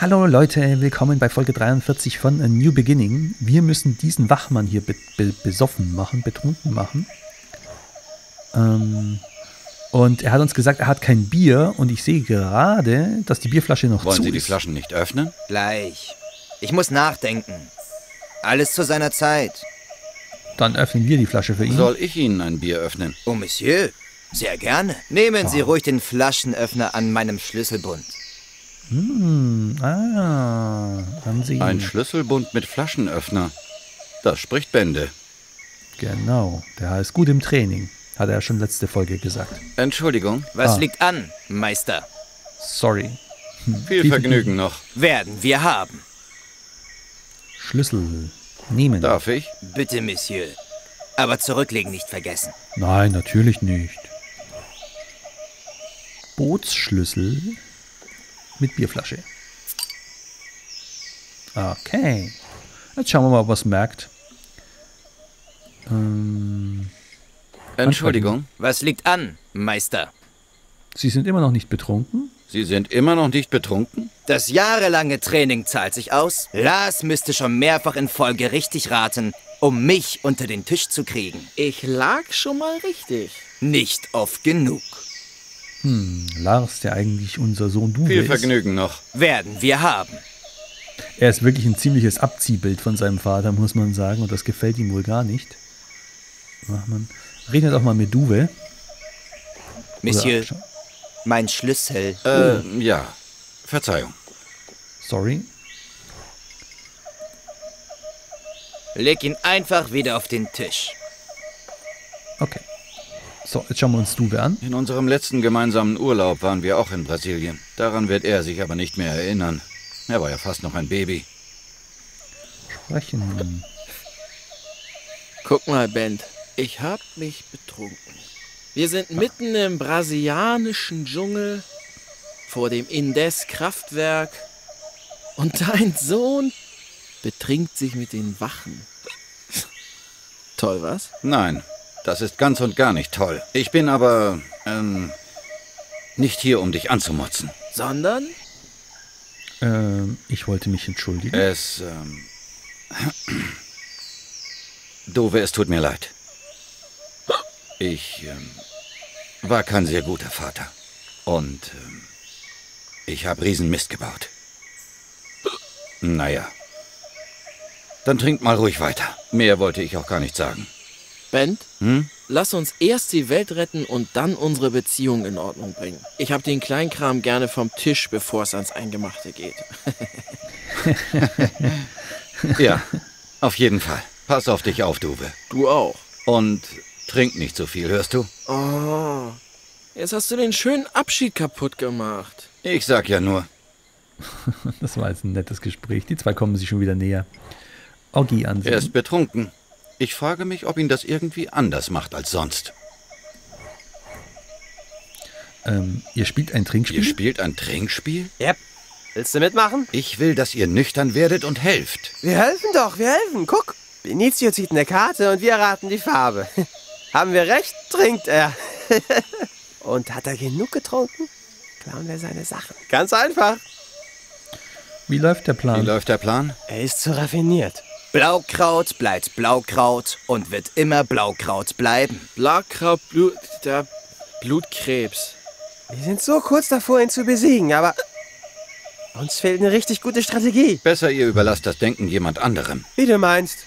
Hallo Leute, willkommen bei Folge 43 von A New Beginning. Wir müssen diesen Wachmann hier be be besoffen machen, betrunken machen. Ähm, und er hat uns gesagt, er hat kein Bier und ich sehe gerade, dass die Bierflasche noch Wollen zu Sie die ist. Flaschen nicht öffnen? Gleich. Ich muss nachdenken. Alles zu seiner Zeit. Dann öffnen wir die Flasche für ihn. Soll ich Ihnen ein Bier öffnen? Oh, Monsieur. Sehr gerne. Nehmen Sie ruhig den Flaschenöffner an meinem Schlüsselbund. Hm, ah, haben Sie Ein Schlüsselbund mit Flaschenöffner. Das spricht Bände. Genau, der ist gut im Training, hat er ja schon letzte Folge gesagt. Entschuldigung. Was Ah. liegt an, Meister? Sorry. Viel Vergnügen noch. Werden wir haben. Schlüssel nehmen. Darf ich? Bitte, Monsieur. Aber zurücklegen nicht vergessen. Nein, natürlich nicht. Bootsschlüssel mit Bierflasche. Okay. Jetzt schauen wir mal, ob er es merkt. Ähm, Entschuldigung. Was liegt an, Meister? Sie sind immer noch nicht betrunken? Sie sind immer noch nicht betrunken? Das jahrelange Training zahlt sich aus. Lars müsste schon mehrfach in Folge richtig raten, um mich unter den Tisch zu kriegen. Ich lag schon mal richtig. Nicht oft genug. Lars, der eigentlich unser Sohn Duwe Viel ist. Vergnügen noch. Werden wir haben. Er ist wirklich ein ziemliches Abziehbild von seinem Vater, muss man sagen. Und das gefällt ihm wohl gar nicht. Ach, man. Redet auch mal mit Duwe. Monsieur, Oder- mein Schlüssel. Äh, ja. Verzeihung. Sorry. Leg ihn einfach wieder auf den Tisch. Okay. So, jetzt schauen wir uns Duwe an. In unserem letzten gemeinsamen Urlaub waren wir auch in Brasilien. Daran wird er sich aber nicht mehr erinnern. Er war ja fast noch ein Baby. Sprechen. Guck mal, Ben. Ich hab mich betrunken. Wir sind mitten im brasilianischen Dschungel vor dem Indes-Kraftwerk und dein Sohn betrinkt sich mit den Wachen. Toll, was? Nein, das ist ganz und gar nicht toll. Ich bin aber, ähm, nicht hier, um dich anzumotzen. Sondern Ähm, ich wollte mich entschuldigen. Es, ähm, Dove, es tut mir leid. Ich, ähm, war kein sehr guter Vater. Und, ähm, ich habe Riesenmist gebaut. Naja. Dann trinkt mal ruhig weiter. Mehr wollte ich auch gar nicht sagen. Ben, Hm? lass uns erst die Welt retten und dann unsere Beziehung in Ordnung bringen. Ich hab den Kleinkram gerne vom Tisch, bevor es ans Eingemachte geht. Ja, auf jeden Fall. Pass auf dich auf, Dove. Du auch. Und trink nicht so viel, hörst du? Oh, jetzt hast du den schönen Abschied kaputt gemacht. Ich sag ja nur. Das war jetzt ein nettes Gespräch. Die zwei kommen sich schon wieder näher. Oggi Er ansehen. ist betrunken. Ich frage mich, ob ihn das irgendwie anders macht als sonst. Ähm, ihr spielt ein Trinkspiel? Ihr spielt ein Trinkspiel? Yep. Willst du mitmachen? Ich will, dass ihr nüchtern werdet und helft. Wir helfen doch, wir helfen. Guck. Benicio zieht eine Karte und wir raten die Farbe. Haben wir recht, trinkt er. und hat er genug getrunken? Klauen wir seine Sachen. Ganz einfach. Wie läuft der Wie Plan? läuft der Plan? Er ist zu raffiniert. Blaukraut bleibt Blaukraut und wird immer Blaukraut bleiben. Blaukraut, Blut, der Blutkrebs. Wir sind so kurz davor, ihn zu besiegen, aber uns fehlt eine richtig gute Strategie. Besser, ihr überlasst das Denken jemand anderem. Wie du meinst.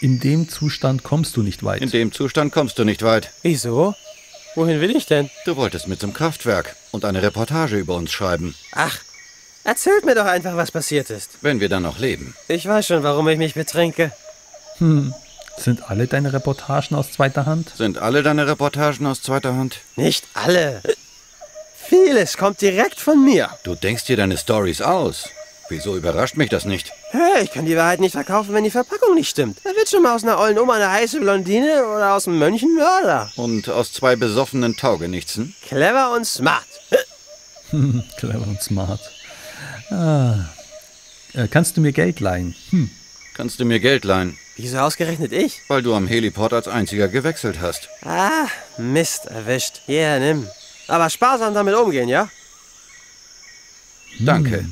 In dem Zustand kommst du nicht weit. In dem Zustand kommst du nicht weit. Wieso? Wohin will ich denn? Du wolltest mit zum Kraftwerk und eine Reportage über uns schreiben, Ach, erzählt mir doch einfach, was passiert ist. wenn wir dann noch leben. Ich weiß schon, warum ich mich betrinke. Sind alle deine Reportagen aus zweiter Hand? Sind alle deine Reportagen aus zweiter Hand? Nicht alle. Vieles kommt direkt von mir. Du denkst dir deine Stories aus. Wieso überrascht mich das nicht? Hey, ich kann die Wahrheit nicht verkaufen, wenn die Verpackung nicht stimmt. Da wird schon mal aus einer ollen Oma eine heiße Blondine oder aus einem Mönch ein Mörder. Und aus zwei besoffenen Taugenichtsen? Clever und smart. Clever und smart. Ah. Äh, kannst du mir Geld leihen? Hm. Kannst du mir Geld leihen, Wieso ausgerechnet ich? weil du am Heliport als einziger gewechselt hast. Ah, Mist, erwischt. Hier, nimm. Aber sparsam damit umgehen, ja? Danke.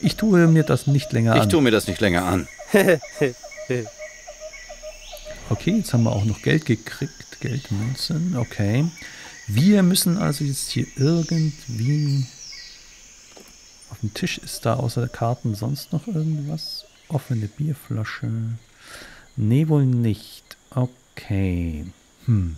Ich tue mir das nicht länger Ich an. tue mir das nicht länger an. Okay, jetzt haben wir auch noch Geld gekriegt. Geldmünzen, okay. Wir müssen also jetzt hier irgendwie... Auf dem Tisch ist da außer Karten sonst noch irgendwas? Offene Bierflasche. Nee, wohl nicht. Okay. Hm.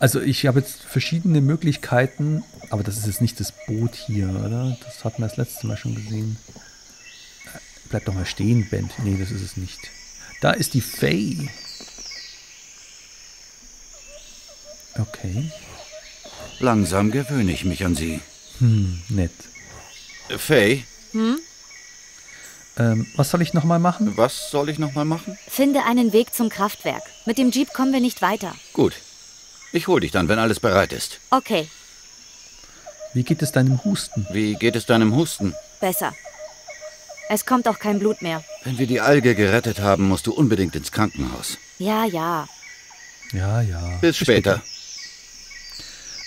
Also ich habe jetzt verschiedene Möglichkeiten, aber das ist jetzt nicht das Boot hier, oder? Das hatten wir das letzte Mal schon gesehen. Bleib doch mal stehen, Ben. Nee, das ist es nicht. Da ist die Faye. Okay. Langsam gewöhne ich mich an sie. Hm, nett. Faye, Ähm, was soll ich nochmal machen? was soll ich nochmal machen? Finde einen Weg zum Kraftwerk. Mit dem Jeep kommen wir nicht weiter. Gut. Ich hol dich dann, wenn alles bereit ist. Okay, Wie geht es deinem Husten? Wie geht es deinem Husten? besser. Es kommt auch kein Blut mehr. Wenn wir die Alge gerettet haben, musst du unbedingt ins Krankenhaus. Ja, ja. Ja, ja. Bis später.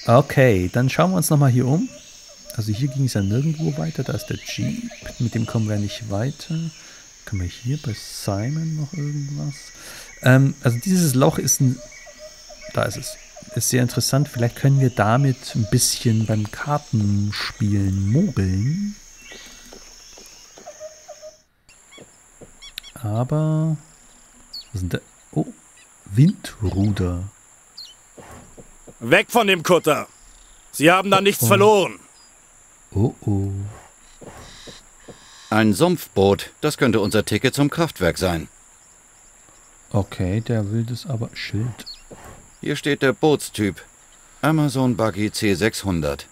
Okay, dann schauen wir uns nochmal hier um. Also hier ging es ja nirgendwo weiter. Da ist der Jeep. Mit dem kommen wir nicht weiter. Können wir hier bei Simon noch irgendwas? Ähm, also dieses Loch ist ein... Da ist es. Ist sehr interessant. Vielleicht können wir damit ein bisschen beim Kartenspielen mogeln. Aber... Was sind da? Oh, Windruder. Weg von dem Kutter! Sie haben da nichts verloren. Oh oh. Ein Sumpfboot, das könnte unser Ticket zum Kraftwerk sein. Okay, der will das aber Schild. Hier steht der Bootstyp. Amazon Buggy C600.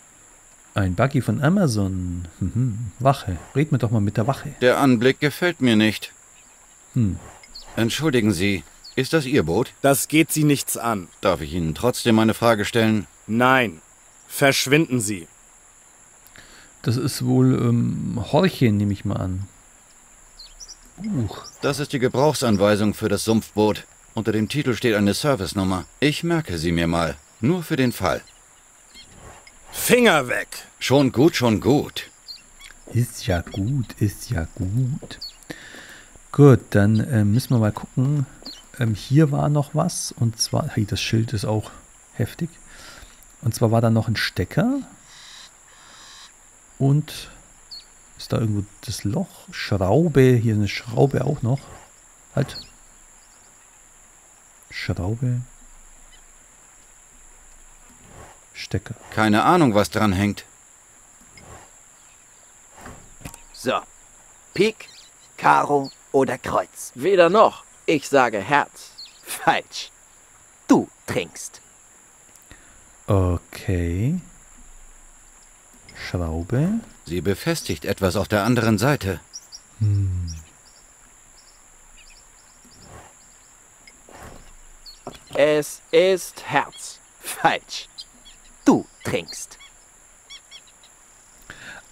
Ein Buggy von Amazon. Mhm. Wache. Red mir doch mal mit der Wache. Der Anblick gefällt mir nicht. Hm. Entschuldigen Sie, ist das Ihr Boot? Das geht Sie nichts an. Darf ich Ihnen trotzdem eine Frage stellen? Nein. Verschwinden Sie. Das ist wohl ähm, Horche, nehme ich mal an. Buch. Das ist die Gebrauchsanweisung für das Sumpfboot. Unter dem Titel steht eine Servicenummer. Ich merke sie mir mal. Nur für den Fall. Finger weg! Schon gut, schon gut. Ist ja gut, ist ja gut. Gut, dann äh, müssen wir mal gucken. Ähm, hier war noch was. Und zwar, hey, das Schild ist auch heftig. Und zwar war da noch ein Stecker. Und ist da irgendwo das Loch? Schraube. Hier eine Schraube auch noch. Halt. Schraube. Stecker. Keine Ahnung, was dran hängt. So. Pik, Karo oder Kreuz. Weder noch. Ich sage Herz. Falsch. Du trinkst. Okay. Schraube. Sie befestigt etwas auf der anderen Seite. Es ist Herz. Falsch. Du trinkst.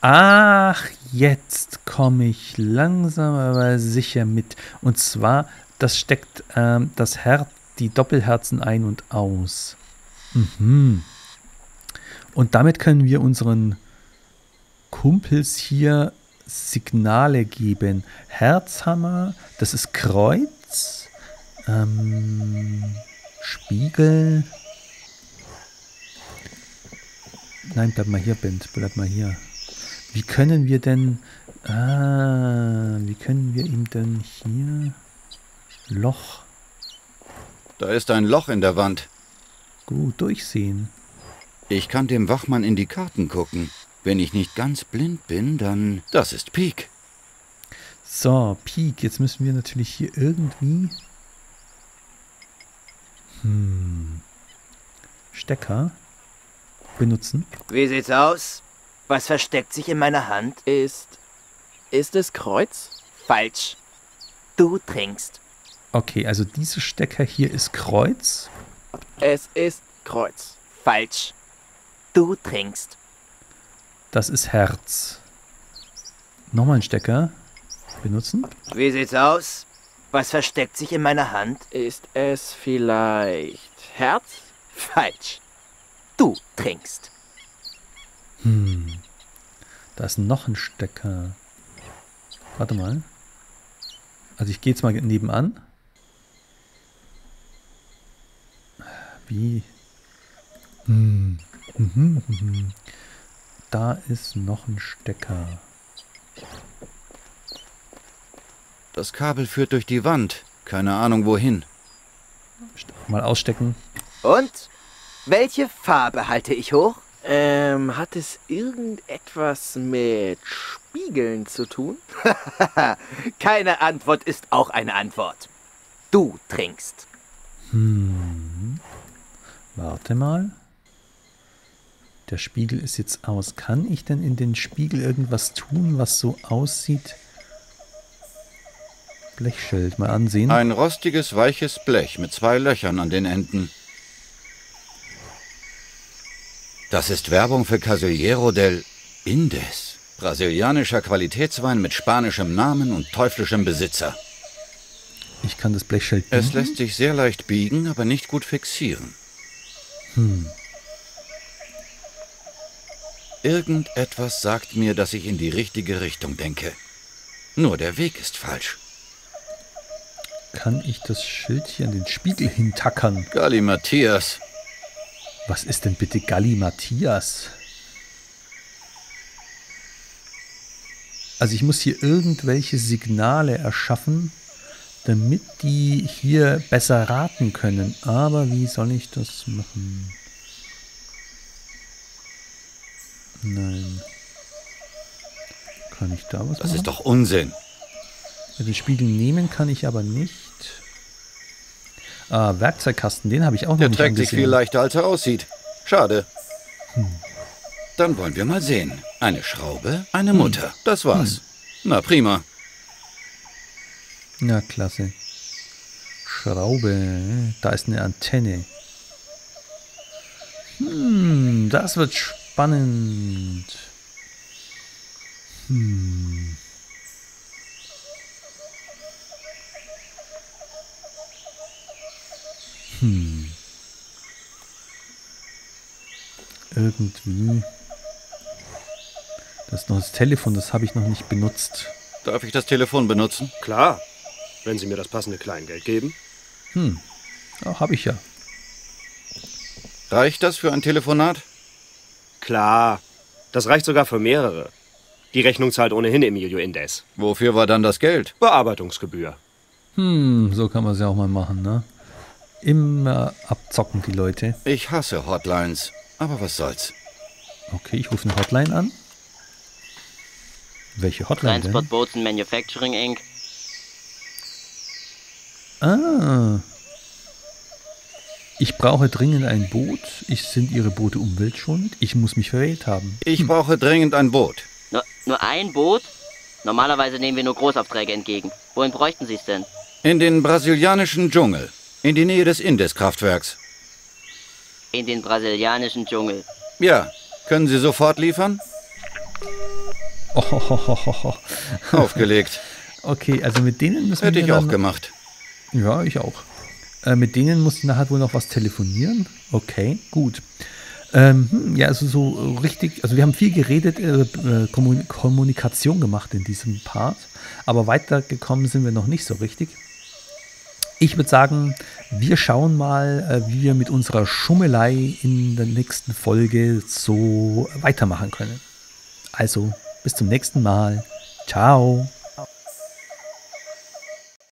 Ach, jetzt komme ich langsam aber sicher mit. Und zwar, das steckt ähm, das Herz, die Doppelherzen ein und aus. Mhm. Und damit können wir unseren Kumpels hier Signale geben. Herzhammer, das ist Kreuz. Ähm, Spiegel. Nein, bleib mal hier, Bent, bleib mal hier. Wie können wir denn. Ah, wie können wir ihm denn hier. Loch Da ist ein Loch in der Wand. gut durchsehen? Ich kann dem Wachmann in die Karten gucken. Wenn ich nicht ganz blind bin, dann... Das ist Pik. So, Peak. Jetzt müssen wir natürlich hier irgendwie. Hm. Stecker benutzen. Wie sieht's aus? Was versteckt sich in meiner Hand? Ist. Ist es Kreuz? Falsch. Du trinkst. Okay, also dieser Stecker hier ist Kreuz. Es ist Kreuz. Falsch. Du trinkst. Das ist Herz. Nochmal ein Stecker benutzen. Wie sieht's aus? Was versteckt sich in meiner Hand? Ist es vielleicht Herz? Falsch. Du trinkst. Hm. Da ist noch ein Stecker. Warte mal. Also ich gehe jetzt mal nebenan. Wie? Hm. Mhm, mhm. Da ist noch ein Stecker. Das Kabel führt durch die Wand. Keine Ahnung wohin. Mal ausstecken. Und? Welche Farbe halte ich hoch? Ähm, hat es irgendetwas mit Spiegeln zu tun? Keine Antwort ist auch eine Antwort. Du trinkst. Hm. Warte mal. Der Spiegel ist jetzt aus. Kann ich denn in den Spiegel irgendwas tun, was so aussieht? Blechschild mal ansehen. Ein rostiges, weiches Blech mit zwei Löchern an den Enden. Das ist Werbung für Casillero del Indes. Brasilianischer Qualitätswein mit spanischem Namen und teuflischem Besitzer. Ich kann das Blechschild Es biegen. lässt sich sehr leicht biegen, aber nicht gut fixieren. Hm. Irgendetwas sagt mir, dass ich in die richtige Richtung denke. Nur der Weg ist falsch. Kann ich das Schild hier an den Spiegel hintackern? Gali Matthias. Was ist denn bitte Galli Matthias? Also ich muss hier irgendwelche Signale erschaffen, damit die hier besser raten können. Aber wie soll ich das machen? Nein. Kann ich da was Das machen? ist doch Unsinn. Den Spiegel nehmen kann ich aber nicht. Ah, Werkzeugkasten, den habe ich auch noch Der nicht trägt sich viel leichter, als er aussieht. Schade. Dann wollen wir mal sehen. Eine Schraube, eine Mutter. Das war's. Na prima. Na, klasse. Schraube. Da ist eine Antenne. Hm, das wird spannend. Hm. Hm. Irgendwie. Das ist noch das Telefon, das habe ich noch nicht benutzt. Darf ich das Telefon benutzen? Klar, wenn Sie mir das passende Kleingeld geben. Hm. Ja, habe ich ja. Reicht das für ein Telefonat? Klar, das reicht sogar für mehrere. Die Rechnung zahlt ohnehin Emilio Indes. Wofür war dann das Geld? Bearbeitungsgebühr. Hm, so kann man es ja auch mal machen, ne? Immer abzocken die Leute. Ich hasse Hotlines. Aber was soll's? Okay, ich rufe eine Hotline an. Welche Hotline Transport denn? Boats and Manufacturing Inc. Ah. Ich brauche dringend ein Boot. Ich sind Ihre Boote umweltschonend. Ich muss mich verwählt haben. Ich brauche dringend ein Boot. Nur, nur ein Boot? Normalerweise nehmen wir nur Großaufträge entgegen. Wohin bräuchten Sie es denn? In den brasilianischen Dschungel. In die Nähe des Indes-Kraftwerks. In den brasilianischen Dschungel. Ja. Können Sie sofort liefern? Oh, ho, ho, ho. Aufgelegt. Okay, also mit denen müssen Hätte wir ich auch gemacht. Ja, ich auch. Äh, mit denen muss ich nachher wohl noch was telefonieren. Okay, gut. Ähm, hm, ja, also so richtig, also wir haben viel geredet, äh, äh, Kommun Kommunikation gemacht in diesem Part, aber weitergekommen sind wir noch nicht so richtig. Ich würde sagen, wir schauen mal, äh, wie wir mit unserer Schummelei in der nächsten Folge so weitermachen können. Also, bis zum nächsten Mal. Ciao.